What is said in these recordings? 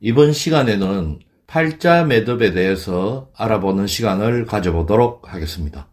이번 시간에는 팔자 매듭에 대해서 알아보는 시간을 가져보도록 하겠습니다.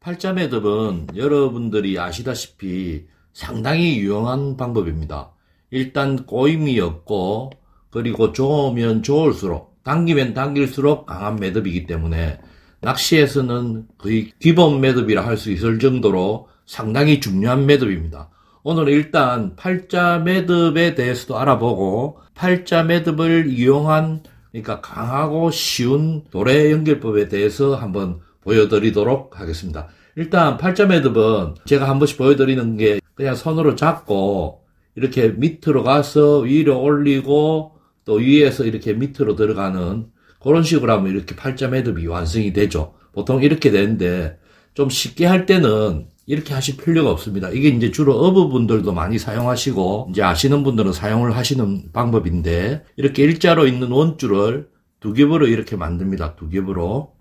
팔자 매듭은 여러분들이 아시다시피 상당히 유용한 방법입니다. 일단 꼬임이 없고 그리고 좋으면 좋을수록 당기면 당길수록 강한 매듭이기 때문에 낚시에서는 거의 기본 매듭이라 할 수 있을 정도로 상당히 중요한 매듭입니다. 오늘 일단 팔자 매듭에 대해서도 알아보고 팔자 매듭을 이용한 그러니까 강하고 쉬운 도래 연결법에 대해서 한번 보여드리도록 하겠습니다. 일단 팔자 매듭은 제가 한 번씩 보여드리는 게 그냥 손으로 잡고 이렇게 밑으로 가서 위로 올리고 또 위에서 이렇게 밑으로 들어가는 그런 식으로 하면 이렇게 팔자 매듭이 완성이 되죠. 보통 이렇게 되는데 좀 쉽게 할 때는 이렇게 하실 필요가 없습니다. 이게 이제 주로 어부분들도 많이 사용하시고 이제 아시는 분들은 사용을 하시는 방법인데 이렇게 일자로 있는 원줄을 두 겹으로 이렇게 만듭니다. 두 겹으로.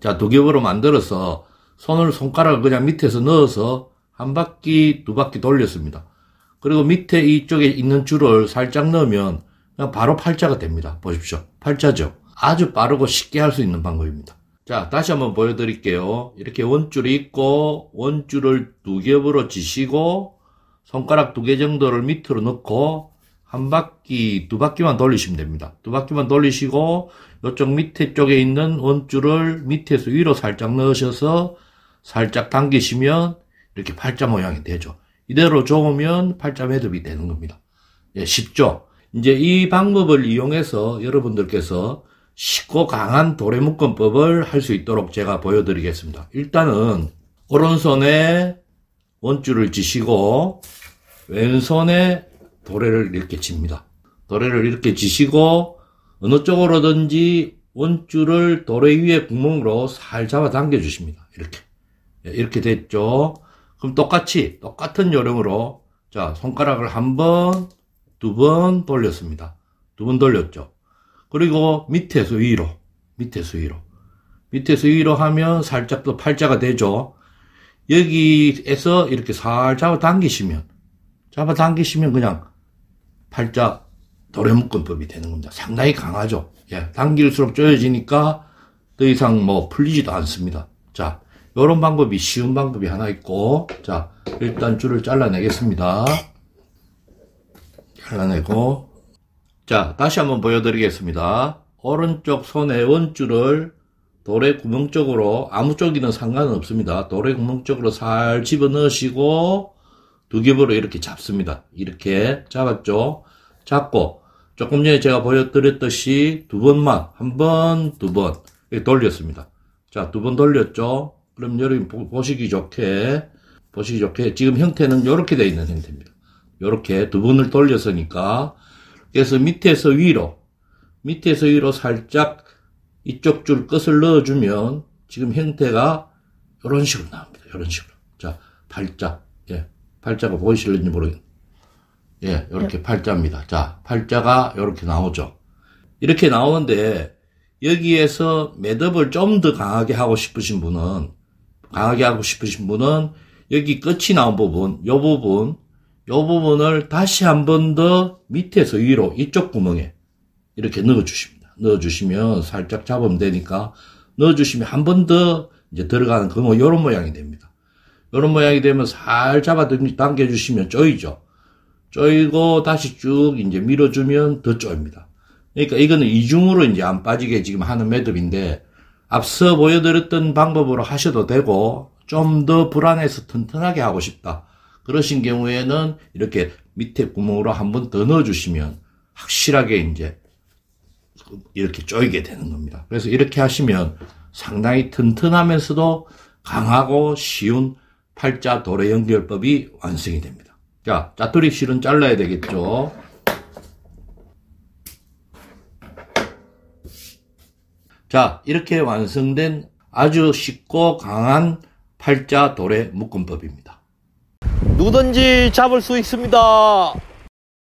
자, 두 겹으로 만들어서 손을 손가락을 그냥 밑에서 넣어서 한 바퀴, 두 바퀴 돌렸습니다. 그리고 밑에 이쪽에 있는 줄을 살짝 넣으면 그냥 바로 팔자가 됩니다. 보십시오. 팔자죠. 아주 빠르고 쉽게 할 수 있는 방법입니다. 자, 다시 한번 보여드릴게요. 이렇게 원줄이 있고, 원줄을 두 겹으로 지시고, 손가락 두 개 정도를 밑으로 넣고, 한 바퀴, 두 바퀴만 돌리시면 됩니다. 두 바퀴만 돌리시고, 이쪽 밑에 쪽에 있는 원줄을 밑에서 위로 살짝 넣으셔서, 살짝 당기시면, 이렇게 팔자 모양이 되죠. 이대로 좋으면 팔자 매듭이 되는 겁니다. 예, 쉽죠? 이제 이 방법을 이용해서 여러분들께서 쉽고 강한 도래묶음법을 할 수 있도록 제가 보여드리겠습니다. 일단은 오른손에 원줄을 지시고 왼손에 도래를 이렇게 칩니다. 도래를 이렇게 지시고 어느 쪽으로든지 원줄을 도래 위에 구멍으로 살 잡아 당겨 주십니다. 이렇게 예, 이렇게 됐죠. 그럼 똑같이 똑같은 요령으로 자 손가락을 한 번, 두 번 돌렸습니다. 두 번 돌렸죠. 그리고 밑에서 위로, 밑에서 위로. 밑에서 위로 하면 살짝 또 팔자가 되죠. 여기에서 이렇게 살짝 당기시면, 잡아 당기시면 그냥 팔자 도래묶음법이 되는 겁니다. 상당히 강하죠. 예, 당길수록 쪼여지니까 더 이상 뭐 풀리지도 않습니다. 자, 요런 방법이 쉬운 방법이 하나 있고, 자, 일단 줄을 잘라내겠습니다. 잘라내고, 자, 다시 한번 보여드리겠습니다. 오른쪽 손의 원줄을 돌의 구멍 쪽으로 아무 쪽이든 상관은 없습니다. 돌의 구멍 쪽으로 살 집어 넣으시고 두 겹으로 이렇게 잡습니다. 이렇게 잡았죠. 잡고 조금 전에 제가 보여드렸듯이 두 번만 한 번, 두 번 돌렸습니다. 자, 두 번 돌렸죠. 그럼 여러분 보시기 좋게 보시기 좋게 지금 형태는 이렇게 되어 있는 형태입니다. 이렇게 두 번을 돌렸으니까 그래서 밑에서 위로, 밑에서 위로 살짝 이쪽 줄 끝을 넣어주면 지금 형태가 이런 식으로 나옵니다. 이런 식으로. 자, 팔자. 예. 팔자가 보이실는지 모르겠 예, 이렇게 네. 팔자입니다. 자, 팔자가 이렇게 나오죠. 이렇게 나오는데 여기에서 매듭을 좀 더 강하게 하고 싶으신 분은 강하게 하고 싶으신 분은 여기 끝이 나온 부분, 요 부분 이 부분을 다시 한 번 더 밑에서 위로 이쪽 구멍에 이렇게 넣어 주십니다. 넣어 주시면 살짝 잡으면 되니까 넣어 주시면 한 번 더 이제 들어가는 그뭐 이런 모양이 됩니다. 이런 모양이 되면 살 잡아 당겨 주시면 쪼이죠. 쪼이고 다시 쭉 이제 밀어주면 더 쪼입니다. 그러니까 이거는 이중으로 이제 안 빠지게 지금 하는 매듭인데 앞서 보여드렸던 방법으로 하셔도 되고 좀 더 불안해서 튼튼하게 하고 싶다. 그러신 경우에는 이렇게 밑에 구멍으로 한 번 더 넣어주시면 확실하게 이제 이렇게 쪼이게 되는 겁니다. 그래서 이렇게 하시면 상당히 튼튼하면서도 강하고 쉬운 팔자 도래 연결법이 완성이 됩니다. 자, 짜투리 실은 잘라야 되겠죠. 자, 이렇게 완성된 아주 쉽고 강한 팔자 도래 묶음법입니다. 누구든지 잡을 수 있습니다.